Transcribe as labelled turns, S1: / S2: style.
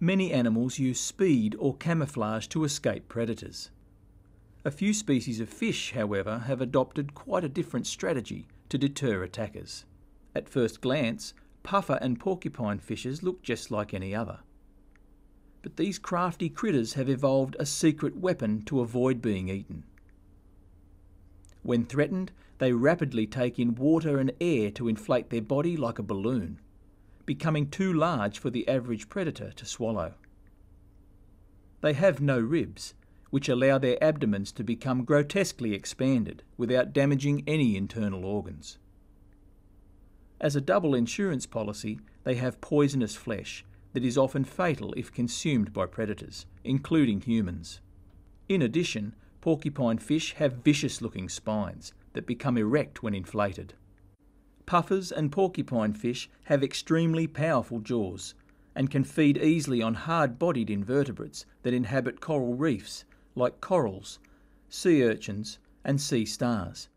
S1: Many animals use speed or camouflage to escape predators. A few species of fish, however, have adopted quite a different strategy to deter attackers. At first glance, puffer and porcupine fishes look just like any other. But these crafty critters have evolved a secret weapon to avoid being eaten. When threatened, they rapidly take in water and air to inflate their body like a balloon, becoming too large for the average predator to swallow. They have no ribs, which allow their abdomens to become grotesquely expanded without damaging any internal organs. As a double insurance policy, they have poisonous flesh that is often fatal if consumed by predators, including humans. In addition, porcupine fish have vicious looking spines that become erect when inflated. Puffers and porcupine fish have extremely powerful jaws and can feed easily on hard bodied invertebrates that inhabit coral reefs like corals, sea urchins, and sea stars,